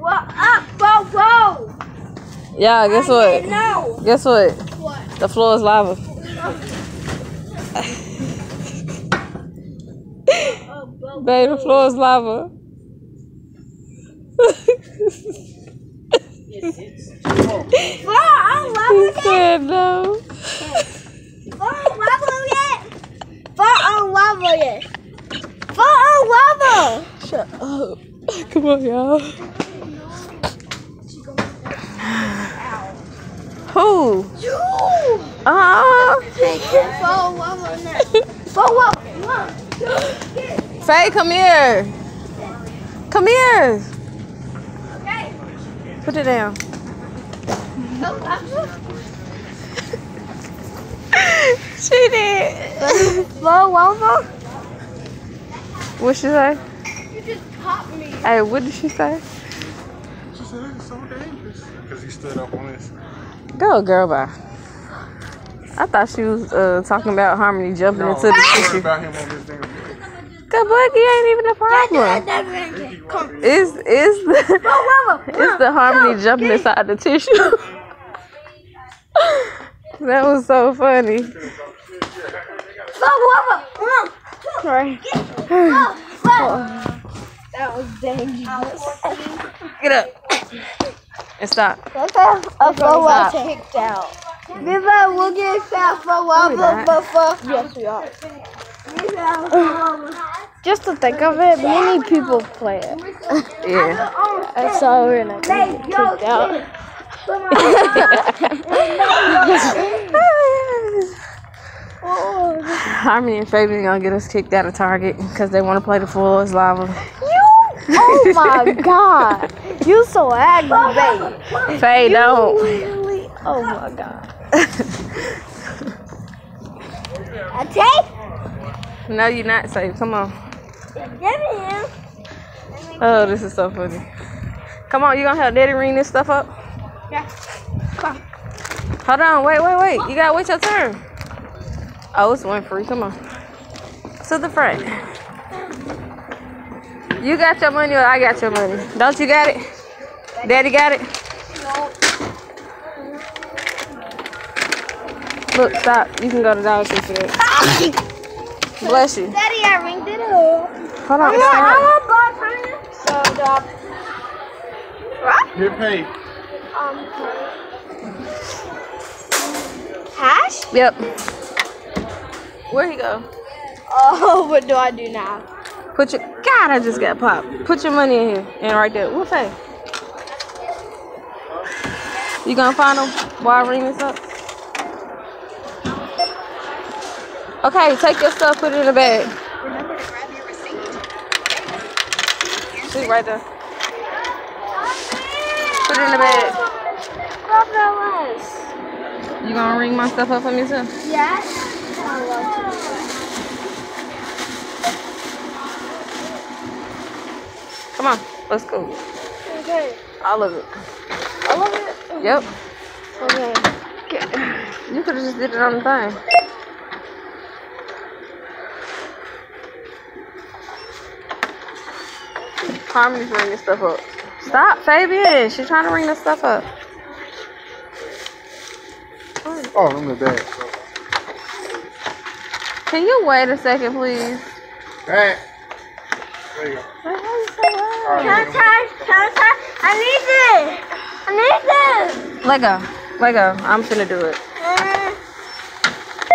What up, Bobo? yeah, guess what? No. Guess what? What? The floor is lava. Babe, the floor is lava. Four on level he said no. Four on level yet? Four on level yet? Shut up. Come on, y'all. Who? You. Uh Four on level now. Four on One, two, three. Faye, come here. Come here. Okay. Put it down. She did. Four level. What she say? You just popped me. Hey, what did she say? She said it's so dangerous. Because he stood up on this. Go, girl, bye. I thought she was uh, talking about Harmony jumping No, into the she tissue. about him on this thing. Good Bucky ain't even a problem. Come. It's it's the, it's the Harmony jumping inside the tissue. that was so funny. Four level. One, two, Right. four, five. That was dangerous. Get up and stop. Okay. A four Stop. level kicked out. Viva, we'll get fat for level not. before. Yes, we are. Just to think of it, many people play it. Yeah. And so we're not gonna get kicked out. Harmony and Fabian gonna get us kicked out of Target because they want to play the floor is lava. Oh my god. You so aggravating. Faye, don't. Really? Oh my god. I take? No, you're not safe. Come on. Give him. Oh, this is so funny. Come on, you gonna help Daddy ring this stuff up? Yeah. Come on. Hold on, wait, wait, wait. You gotta wait your turn. Oh, it's one free. Come on. To the front. You got your money or I got your money? Don't you got it? Daddy got it? Look, stop. You can go to Dollar Tree for that. Bless you. Daddy, I ringed it up. Hold on, I stop. want butter. So, drop. Right? Hit pay. Um, hash? Yep. Where he go? Oh, what do I do now? Put your God, I just got popped. Put your money in here and right there. What pay? You gonna find them while ring this up? Okay, take your stuff, put it in the bag. Remember to grab your receipt. See right there. Put it in the bag. Love that was. You gonna ring my stuff up for me too? Yes. Come on, let's go. Okay. All of it. I love it. Yep. Okay. You could have just did it on the thing. Harmony's ringing stuff up. Stop, Fabian. She's trying to ring this stuff up. Oh, I'm the dad. Can you wait a second, please? Dad. There you go. Can I touch? Can I touch? I need this. I need this. Let go. Let go. I'm finna do it.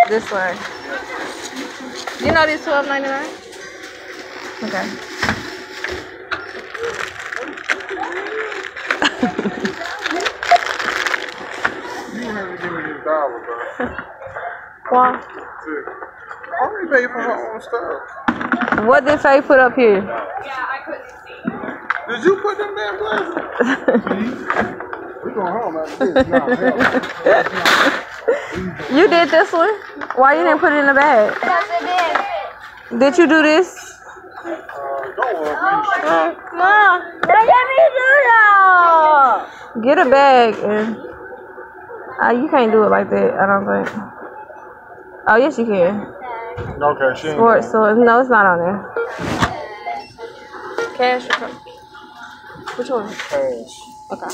This way. You know these twelve ninety nine? Okay. You don't have to give me this dollar, bro. Why? I already paid for her own stuff. What did Faye put up here? Yeah, I couldn't see. Did you put them damn glasses? we going home after this. No, hell. You did this one? Why you didn't put it in the bag? because it is. Did Did you do this? Uh, don't worry, please. Mom, let me do that. Get a bag and uh, you can't do it like that, I don't think. Oh yes you can. Okay, she ain't Sports so no it's not on there. Cash or? Which one? Cash. Okay.